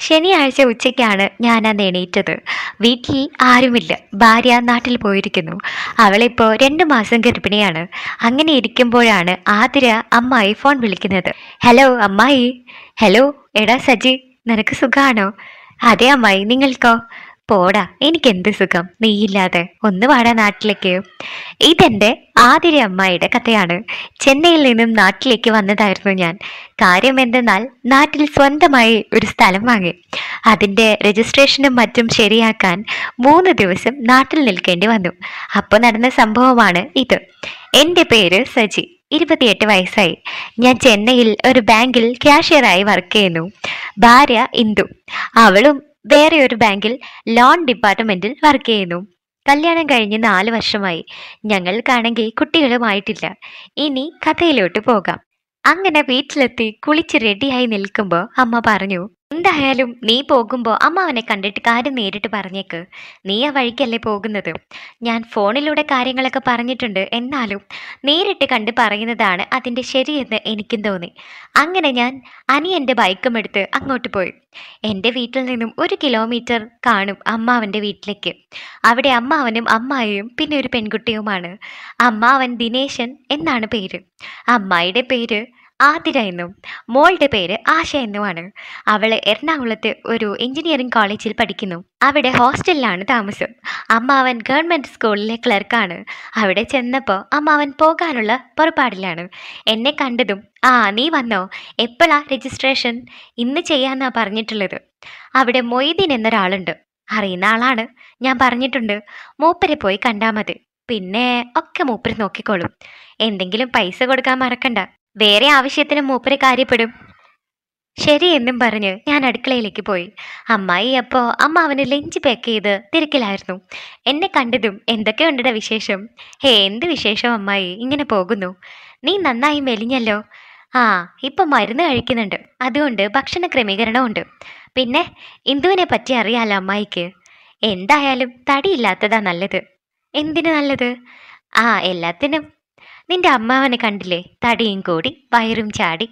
ശനിയാഴ്ച ഉച്ചയ്ക്കാണ് ഞാൻ അന്ന് എണീറ്റത്. വീട്ടിൽ ആരുമില്ല. ഭാര്യ നാട്ടിൽ പോയിരിക്കുന്നു. അവളിപ്പോൾ രണ്ട് മാസം ഗർഭിണിയാണ്. അങ്ങനെ ഇരിക്കുമ്പോഴാണ് ആതിര അമ്മായി ഫോൺ വിളിക്കുന്നത്. ഹലോ അമ്മായി. ഹലോ എടാ സജി നിനക്ക് സുഖമാണോ അതെ അമ്മായി. നിങ്ങൾക്കോ? പോടാ എനിക്കെന്ത് സുഖം? നീയില്ലാതെ. ഒന്ന് വാടാ നാട്ടിലേക്ക്. ഇതെന്റെ ആതിര അമ്മായിയുടെ കഥയാണ്. ചെന്നൈയിൽ നിന്നും നാട്ടിലേക്ക് വന്നതായിരുന്നു ഞാൻ. കാര്യം എന്തെന്നാൽ നാട്ടിൽ സ്വന്തമായി ഒരു സ്ഥലം വാങ്ങി. അതിന്റെ രജിസ്ട്രേഷനും മറ്റും ശരിയാക്കാൻ മൂന്ന് ദിവസം നാട്ടിൽ നിൽക്കേണ്ടി വന്നു. അപ്പോൾ നടന്ന സംഭവമാണ് ഇത്. എന്റെ പേര് സജി. ഇരുപത്തിയെട്ട് വയസ്സായി. ഞാൻ ചെന്നൈയിൽ ഒരു ബാങ്കിൽ ക്യാഷ്യറായി വർക്ക് ചെയ്യുന്നു. ഭാര്യ ഇന്ദു. അവളും വേറെ ഒരു ബാങ്കിൽ ലോൺ ഡിപ്പാർട്ട്മെന്റിൽ വർക്ക് ചെയ്യുന്നു. കല്യാണം കഴിഞ്ഞ് നാല് വർഷമായി. ഞങ്ങൾക്കാണെങ്കിൽ കുട്ടികളുമായിട്ടില്ല. ഇനി കഥയിലോട്ട് പോകാം. അങ്ങനെ വീട്ടിലെത്തി കുളിച്ച് റെഡിയായി നിൽക്കുമ്പോൾ അമ്മ പറഞ്ഞു എന്തായാലും നീ പോകുമ്പോൾ അമ്മ അവനെ കണ്ടിട്ട് കാര്യം നേരിട്ട് പറഞ്ഞേക്ക്. നീ ആ വഴിക്കല്ലേ പോകുന്നത്. ഞാൻ ഫോണിലൂടെ കാര്യങ്ങളൊക്കെ പറഞ്ഞിട്ടുണ്ട്. എന്നാലും നേരിട്ട് കണ്ട് പറയുന്നതാണ് അതിന്റെ ശരിയെന്ന് എനിക്കും തോന്നി. അങ്ങനെ ഞാൻ അനിയന്റെ ബൈക്കും എടുത്ത് അങ്ങോട്ട് പോയി. എന്റെ വീട്ടിൽ നിന്നും ഒരു കിലോമീറ്റർ കാണും അമ്മാവന്റെ വീട്ടിലേക്ക്. അവിടെ അമ്മാവനും അമ്മായിയും പിന്നെ ഒരു പെൺകുട്ടിയുമാണ്. അമ്മാവൻ ദിനേശൻ എന്നാണ് പേര്. അമ്മായിയുടെ പേര് ആതിര എന്നും മോളുടെ പേര് ആശ എന്നുമാണ്. അവൾ എറണാകുളത്ത് ഒരു എഞ്ചിനീയറിംഗ് കോളേജിൽ പഠിക്കുന്നു. അവിടെ ഹോസ്റ്റലിലാണ് താമസം. അമ്മാവൻ ഗവൺമെന്റ് സ്കൂളിലെ ക്ലർക്കാണ്. അവിടെ ചെന്നപ്പോൾ അമ്മാവൻ പോകാനുള്ള പുറപ്പാടിലാണ്. എന്നെ കണ്ടതും ആ നീ വന്നോ? എപ്പോഴാ രജിസ്ട്രേഷൻ? ഇന്ന് ചെയ്യാന്നാ പറഞ്ഞിട്ടുള്ളത്. അവിടെ മൊയ്തീൻ എന്നൊരാളുണ്ട്. അറിയുന്ന ആളാണ്. ഞാൻ പറഞ്ഞിട്ടുണ്ട് മൂപ്പരെ പോയി കണ്ടാൽ മതി. പിന്നെ ഒക്കെ മൂപ്പര് നോക്കിക്കോളും. എന്തെങ്കിലും പൈസ കൊടുക്കാൻ മറക്കണ്ട. വേറെ ആവശ്യത്തിന് മൂപ്പര് കാര്യപ്പെടും. ശരി എന്നും പറഞ്ഞ് ഞാൻ അടുക്കളയിലേക്ക് പോയി. അമ്മായി അപ്പോ അമ്മ അവന് ലഞ്ച് പാക്ക് ചെയ്ത് തിരക്കിലായിരുന്നു. എന്നെ കണ്ടതും എന്തൊക്കെയുണ്ടട വിശേഷം? ഹേ എന്ത് വിശേഷം അമ്മായി? ഇങ്ങനെ പോകുന്നു. നീ നന്നായി മെലിഞ്ഞല്ലോ? ആ ഇപ്പം മരുന്ന് കഴിക്കുന്നുണ്ട്. അതുകൊണ്ട് ഭക്ഷണ ക്രമീകരണമുണ്ട് പിന്നെ ഇന്ദുവിനെ പറ്റി അറിയാലോ അമ്മായിക്ക്? എന്തായാലും തടിയില്ലാത്തതാ നല്ലത്. എന്തിനു നല്ലത്? ആ എല്ലാത്തിനും നിന്റെ അമ്മാവനെ കണ്ടില്ലേ? തടിയും കൂടി വയറും ചാടി.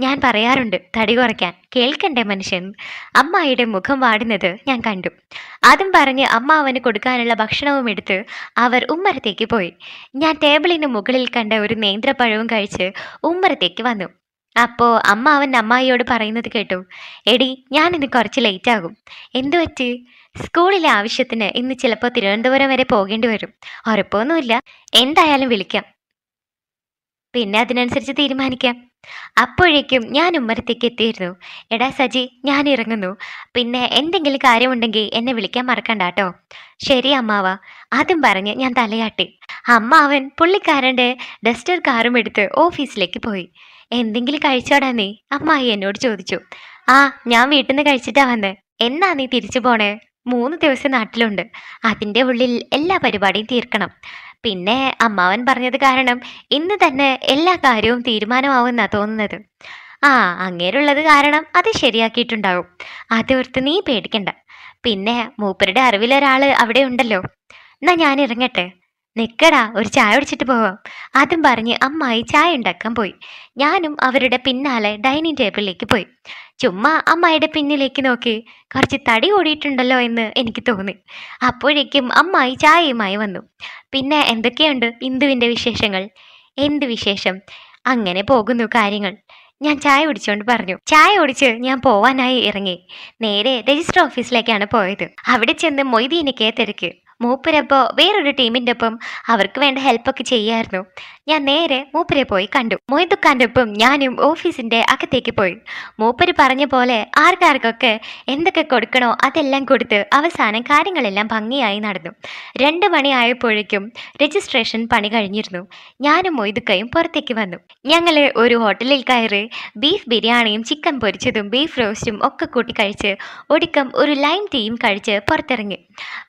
ഞാൻ പറയാറുണ്ട് തടി കുറയ്ക്കാൻ. കേൾക്കണ്ടേ മനുഷ്യൻ? അമ്മായിയുടെ മുഖം വാടുന്നത് ഞാൻ കണ്ടു. അതും പറഞ്ഞ് അമ്മാവന് കൊടുക്കാനുള്ള ഭക്ഷണവും എടുത്ത് അവർ ഉമ്മരത്തേക്ക് പോയി. ഞാൻ ടേബിളിന് മുകളിൽ കണ്ട ഒരു നേന്ത്രപ്പഴവും കഴിച്ച് ഉമ്മരത്തേക്ക് വന്നു. അപ്പോൾ അമ്മാവൻ അമ്മായിയോട് പറയുന്നത് കേട്ടു. എടി ഞാൻ ഇന്ന് കുറച്ച് ലേറ്റ് ആകും എന്തു പറ്റി? സ്കൂളിലെ ആവശ്യത്തിന് ഇന്ന് ചിലപ്പോൾ തിരുവനന്തപുരം വരെ പോകേണ്ടി വരും. ഉറപ്പൊന്നുമില്ല. എന്തായാലും വിളിക്കാം. പിന്നെ അതിനനുസരിച്ച് തീരുമാനിക്കാം. അപ്പോഴേക്കും ഞാൻ ഉമ്മരത്തേക്ക് എത്തിയിരുന്നു. എടാ സജി ഞാൻ ഇറങ്ങുന്നു. പിന്നെ എന്തെങ്കിലും കാര്യമുണ്ടെങ്കിൽ എന്നെ വിളിക്കാൻ മറക്കണ്ട കേട്ടോ ശരി അമ്മാവ. അതും പറഞ്ഞ് ഞാൻ തലയാട്ടി. അമ്മാവൻ പുള്ളിക്കാരന്റെ ഡസ്റ്റർ കാറും എടുത്ത് ഓഫീസിലേക്ക് പോയി. എന്തെങ്കിലും കഴിച്ചോടാ നീ? അമ്മായി എന്നോട് ചോദിച്ചു. ആ ഞാൻ വീട്ടിൽ നിന്ന് കഴിച്ചിട്ടാ വന്നേ. എന്നാ നീ തിരിച്ചു പോണേ? മൂന്ന് ദിവസം നാട്ടിലുണ്ട്. അതിന്റെ ഉള്ളിൽ എല്ലാ പരിപാടിയും തീർക്കണം. പിന്നെ അമ്മാവൻ പറഞ്ഞത് കാരണം ഇന്ന് തന്നെ എല്ലാ കാര്യവും തീരുമാനമാവുമെന്നാ തോന്നുന്നത്. ആ അങ്ങേരുള്ളത് കാരണം അത് ശരിയാക്കിയിട്ടുണ്ടാവും. അതോർത്ത് നീ പേടിക്കണ്ട. പിന്നെ മൂപ്പരുടെ അറിവിലൊരാൾ അവിടെ ഉണ്ടല്ലോ. എന്നാ ഞാൻ ഇറങ്ങട്ടെ? നിക്കടാ ഒരു ചായ കുടിച്ചിട്ട് പോവാം. ആദ്യം പറഞ്ഞ് അമ്മായി ചായ ഉണ്ടാക്കാൻ പോയി. ഞാനും അവരുടെ പിന്നാലെ ഡൈനിങ് ടേബിളിലേക്ക് പോയി. ചുമ്മാ അമ്മായിയുടെ പിന്നിലേക്ക് നോക്കി. കുറച്ച് തടി ഓടിയിട്ടുണ്ടല്ലോ എന്ന് എനിക്ക് തോന്നി. അപ്പോഴേക്കും അമ്മായി ചായയുമായി വന്നു. പിന്നെ എന്തൊക്കെയുണ്ട് ഇന്ദുവിന്റെ വിശേഷങ്ങൾ? എന്ത് വിശേഷം? അങ്ങനെ പോകുന്നു കാര്യങ്ങൾ. ഞാൻ ചായ കുടിച്ചുകൊണ്ട് പറഞ്ഞു. ചായ കുടിച്ച് ഞാൻ പോവാനായി ഇറങ്ങി. നേരെ രജിസ്റ്റർ ഓഫീസിലേക്കാണ് പോയത്. അവിടെ ചെന്ന് മൊയ്തീനൊക്കെ തിരക്ക്. മൂപ്പരപ്പോൾ വേറൊരു ടീമിന്റെ ഒപ്പം അവർക്ക് വേണ്ട ഹെൽപ്പൊക്കെ ചെയ്യായിരുന്നു. ഞാൻ നേരെ മൂപ്പരെ പോയി കണ്ടു. മൊയ്തുക്കാന്റെ ഒപ്പം ഞാനും ഓഫീസിന്റെ അകത്തേക്ക് പോയി. മൂപ്പര് പറഞ്ഞ പോലെ ആർക്കാർക്കൊക്കെ എന്തൊക്കെ കൊടുക്കണോ അതെല്ലാം കൊടുത്ത് അവസാനം കാര്യങ്ങളെല്ലാം ഭംഗിയായി നടന്നു. രണ്ട് മണിയായപ്പോഴേക്കും രജിസ്ട്രേഷൻ പണി കഴിഞ്ഞിരുന്നു. ഞാനും മൊയ്തുക്കയും പുറത്തേക്ക് വന്നു. ഞങ്ങൾ ഒരു ഹോട്ടലിൽ കയറി ബീഫ് ബിരിയാണിയും ചിക്കൻ പൊരിച്ചതും ബീഫ് റോസ്റ്റും ഒക്കെ കൂട്ടി കഴിച്ച് ഒടുക്കം ഒരു ലൈം ടീയും കഴിച്ച് പുറത്തിറങ്ങി.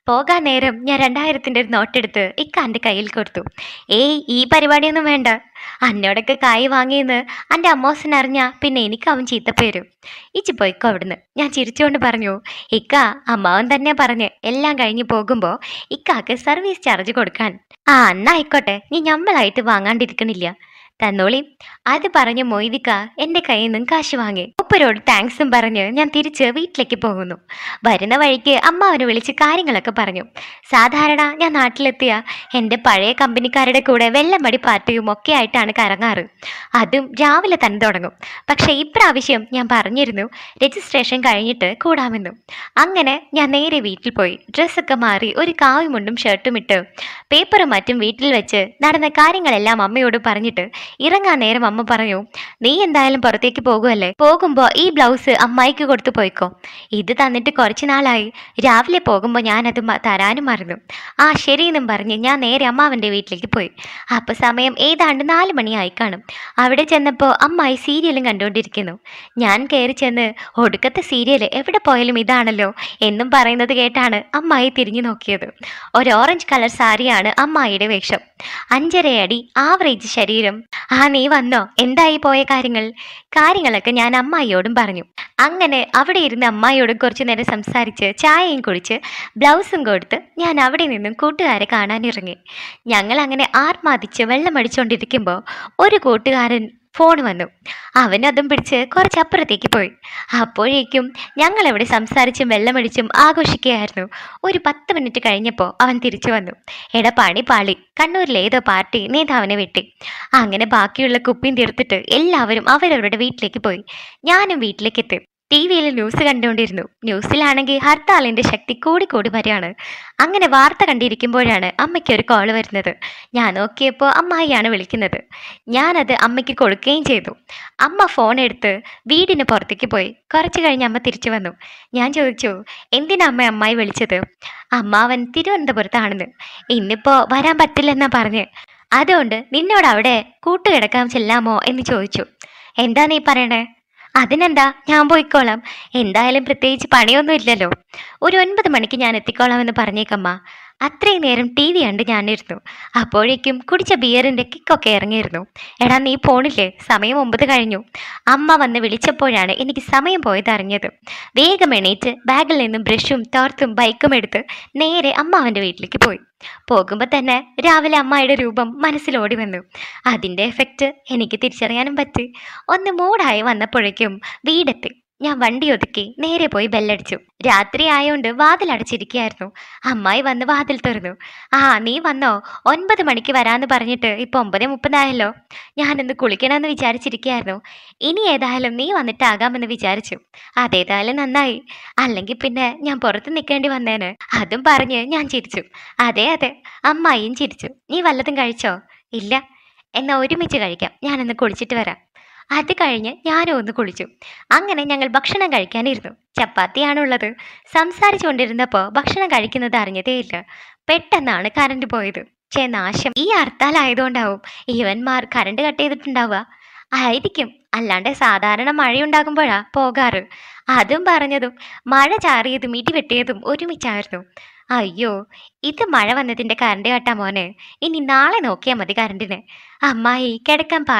പോകാൻ നേരം ഞാൻ രണ്ടായിരത്തിന്റെ ഒരു നോട്ട് നോട്ടെടുത്ത് ഇക്കാന്റെ കയ്യിൽ കൊടുത്തു. ഏയ് ഈ പരിപാടിയൊന്നും വേണ്ട. അന്നോടൊക്കെ കായ് വാങ്ങിയെന്ന് എന്റെ അമ്മോസൻ പിന്നെ എനിക്ക് അവൻ ചീത്തപ്പേരും. ഇച്ചി പോയിക്കോ അവിടുന്ന്. ഞാൻ ചിരിച്ചുകൊണ്ട് പറഞ്ഞു. ഇക്ക അമ്മാവൻ തന്നെ പറഞ്ഞ് എല്ലാം കഴിഞ്ഞ് പോകുമ്പോൾ ഇക്കാക്ക് സർവീസ് ചാർജ് കൊടുക്കാൻ. ആ അന്നായിക്കോട്ടെ നീ ഞമ്മളായിട്ട് വാങ്ങാണ്ടിരിക്കണില്ല. തന്നോളി. അത് പറഞ്ഞ് മൊയ്തിക്ക എന്റെ കയ്യിൽ നിന്നും കാശ് വാങ്ങി. ഉപ്പരോട് താങ്ക്സും പറഞ്ഞ് ഞാൻ തിരിച്ച് വീട്ടിലേക്ക് പോകുന്നു. വരുന്ന വഴിക്ക് അമ്മ അവനെ വിളിച്ച് കാര്യങ്ങളൊക്കെ പറഞ്ഞു. സാധാരണ ഞാൻ നാട്ടിലെത്തിയ എന്റെ പഴയ കമ്പനിക്കാരുടെ കൂടെ വെള്ളമടി പാർട്ടിയും ഒക്കെ ആയിട്ടാണ് കറങ്ങാറ്. അതും രാവിലെ തന്നെ തുടങ്ങും. പക്ഷേ ഇപ്രാവശ്യം ഞാൻ പറഞ്ഞിരുന്നു രജിസ്ട്രേഷൻ കഴിഞ്ഞിട്ട് കൂടാമെന്നും. അങ്ങനെ ഞാൻ നേരെ വീട്ടിൽ പോയി. ഡ്രസ്സൊക്കെ മാറി ഒരു കാവിമുണ്ടും ഷർട്ടും ഇട്ട് പേപ്പറും മറ്റും വീട്ടിൽ വെച്ച് നടന്ന കാര്യങ്ങളെല്ലാം അമ്മയോട് പറഞ്ഞിട്ട് ഇറങ്ങാൻ നേരം അമ്മ പറഞ്ഞു നീ എന്തായാലും പുറത്തേക്ക് പോകുമല്ലേ പോകുമ്പോൾ ഈ ബ്ലൗസ് അമ്മായിക്ക് കൊടുത്തു പോയിക്കോ. ഇത് തന്നിട്ട് കുറച്ച് നാളായി. രാവിലെ പോകുമ്പോൾ ഞാനത് തരാനും മറന്നു. ആ ശരിയെന്നും പറഞ്ഞ് ഞാൻ നേരെ അമ്മാവന്റെ വീട്ടിലേക്ക് പോയി. അപ്പോൾ സമയം ഏതാണ്ട് നാല് മണിയായി കാണും. അവിടെ ചെന്നപ്പോൾ അമ്മായി സീരിയലും കണ്ടുകൊണ്ടിരിക്കുന്നു ഞാൻ കയറി ചെന്ന് ഒടുക്കത്തെ സീരിയൽ എവിടെ പോയാലും ഇതാണല്ലോ എന്നും പറയുന്നത് കേട്ടാണ് അമ്മായി തിരിഞ്ഞു നോക്കിയത്. ഒരു ഓറഞ്ച് കളർ സാരിയാണ് അമ്മായിയുടെ വേഷം. അഞ്ചരയടി ആവറേജ് ശരീരം. ആ നീ വന്നോ. എന്തായി പോയ കാര്യങ്ങൾ? കാര്യങ്ങളൊക്കെ ഞാൻ അമ്മായിയോടും പറഞ്ഞു. അങ്ങനെ അവിടെ ഇരുന്ന് അമ്മായിയോടും കുറച്ച് നേരം സംസാരിച്ച് ചായയും കുടിച്ച് ബ്ലൗസും കൊടുത്ത് ഞാൻ അവിടെ നിന്നും കൂട്ടുകാരെ കാണാനിറങ്ങി. ഞങ്ങൾ അങ്ങനെ ആർമാദിച്ച് വെള്ളമടിച്ചുകൊണ്ടിരിക്കുമ്പോൾ ഒരു കൂട്ടുകാരൻ ഫോൺ വന്നു. അവനതും പിടിച്ച് കുറച്ച് അപ്പുറത്തേക്ക് പോയി. അപ്പോഴേക്കും ഞങ്ങൾ അവിടെ സംസാരിച്ചും വെള്ളമടിച്ചും ആഘോഷിക്കുകയായിരുന്നു. ഒരു പത്ത് മിനിറ്റ് കഴിഞ്ഞപ്പോൾ അവൻ തിരിച്ചു വന്നു. എട പാണി പാളി. കണ്ണൂരിലെ ഏതോ പാർട്ടി നേതാവിനെ വിട്ടി. അങ്ങനെ ബാക്കിയുള്ള കുപ്പിയും തീർത്തിട്ട് എല്ലാവരും അവരവരുടെ വീട്ടിലേക്ക് പോയി. ഞാനും വീട്ടിലേക്ക് എത്തി. ടി വിയിൽ ന്യൂസ് കണ്ടുകൊണ്ടിരുന്നു. ന്യൂസിലാണെങ്കിൽ ഹർത്താലിന്റെ ശക്തി കൂടി കൂടി വരികയാണ്. അങ്ങനെ വാർത്ത കണ്ടിരിക്കുമ്പോഴാണ് അമ്മയ്ക്ക് ഒരു കോൾ വരുന്നത്. ഞാൻ നോക്കിയപ്പോൾ അമ്മായിയാണ് വിളിക്കുന്നത്. ഞാനത് അമ്മയ്ക്ക് കൊടുക്കുകയും ചെയ്തു. അമ്മ ഫോൺ എടുത്ത് വീടിന് പുറത്തേക്ക് പോയി. കുറച്ച് കഴിഞ്ഞ് അമ്മ തിരിച്ചു വന്നു. ഞാൻ ചോദിച്ചു എന്തിനാ അമ്മ അമ്മായി വിളിച്ചത്? അമ്മാവൻ തിരുവനന്തപുരത്താണെന്ന്. ഇന്നിപ്പോൾ വരാൻ പറ്റില്ലെന്നാ പറഞ്ഞ്. അതുകൊണ്ട് നിന്നോട് അവിടെ കൂട്ടുകിടക്കാൻ ചെല്ലാമോ? എന്ന് ചോദിച്ചു. എന്താ നീ പറയണേ? അതിനെന്താ? ഞാൻ പോയിക്കോളാം. എന്തായാലും പ്രത്യേകിച്ച് പണിയൊന്നും ഇല്ലല്ലോ ഒരു ഒൻപത് മണിക്ക് ഞാൻ എത്തിക്കോളാം എന്ന് പറഞ്ഞേക്കമ്മ. അത്രയും നേരം ടി വി കണ്ട് ഞാനിരുന്നു. അപ്പോഴേക്കും കുടിച്ച ബിയറിന്റെ കിക്കൊക്കെ ഇറങ്ങിയിരുന്നു. എടാ നീ പോണില്ലേ? സമയം ഒമ്പത് കഴിഞ്ഞു. അമ്മ വന്ന് വിളിച്ചപ്പോഴാണ് എനിക്ക് സമയം പോയത് അറിഞ്ഞത്. വേഗം എണീറ്റ് ബാഗിൽ നിന്നും ബ്രഷും തോർത്തും ബൈക്കും എടുത്ത് നേരെ അമ്മാവന്റെ വീട്ടിലേക്ക് പോയി. പോകുമ്പോൾ തന്നെ രാവിലെ അമ്മായിയുടെ രൂപം മനസ്സിലോടി വന്നു. അതിന്റെ എഫക്റ്റ് എനിക്ക് തിരിച്ചറിയാനും പറ്റി. ഒന്ന് മൂടായി വന്നപ്പോഴേക്കും വീടെത്തി. ഞാൻ വണ്ടി ഒതുക്കി നേരെ പോയി ബെല്ലടിച്ചു. രാത്രി ആയോണ്ട് വാതിൽ അടച്ചിരിക്കുകയായിരുന്നു അമ്മായി വന്ന് വാതിൽ തുറന്നു. ആ നീ വന്നോ? ഒൻപത് മണിക്ക് വരാന്ന് പറഞ്ഞിട്ട് ഇപ്പൊ ഒമ്പത് മുപ്പതായല്ലോ ഞാനൊന്ന് കുളിക്കണമെന്ന് വിചാരിച്ചിരിക്കുകയായിരുന്നു. ഇനി ഏതായാലും നീ വന്നിട്ടാകാമെന്ന് വിചാരിച്ചു. അതേതായാലും നന്നായി. അല്ലെങ്കിൽ പിന്നെ ഞാൻ പുറത്ത് നിൽക്കേണ്ടി വന്നേന്. അതും പറഞ്ഞ് ഞാൻ ചിരിച്ചു. അതെ അതെ. അമ്മായിയും ചിരിച്ചു. നീ വല്ലതും കഴിച്ചോ? ഇല്ല. എന്നാ ഒരുമിച്ച് കഴിക്കാം. ഞാനൊന്ന് കുളിച്ചിട്ട് വരാം. അത് കഴിഞ്ഞ് ഞാനും ഒന്ന് കുളിച്ചു. അങ്ങനെ ഞങ്ങൾ ഭക്ഷണം കഴിക്കാനിരുന്നു. ചപ്പാത്തിയാണുള്ളത്. സംസാരിച്ചുകൊണ്ടിരുന്നപ്പോൾ ഭക്ഷണം കഴിക്കുന്നത് അറിഞ്ഞതേയില്ല. പെട്ടെന്നാണ് കറണ്ട് പോയത്. ചേ നാശം. ഈ ഹർത്താലായതുകൊണ്ടാവും ഇവന്മാർ കറണ്ട് കട്ട് ചെയ്തിട്ടുണ്ടാവുക. ആയിരിക്കും. അല്ലാണ്ട് സാധാരണ മഴയുണ്ടാകുമ്പോഴാ പോകാറ്. അതും പറഞ്ഞതും മഴ ചാറിയതും ഇടി വെട്ടിയതും ഒരുമിച്ചായിരുന്നു. അയ്യോ ഇത് മഴ വന്നതിന്റെ കറണ്ട് കട്ടാ മോനെ. ഇനി നാളെ നോക്കിയാൽ മതി കറണ്ടിന്. അമ്മായി കിടക്കാൻ പാ